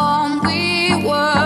warm we were.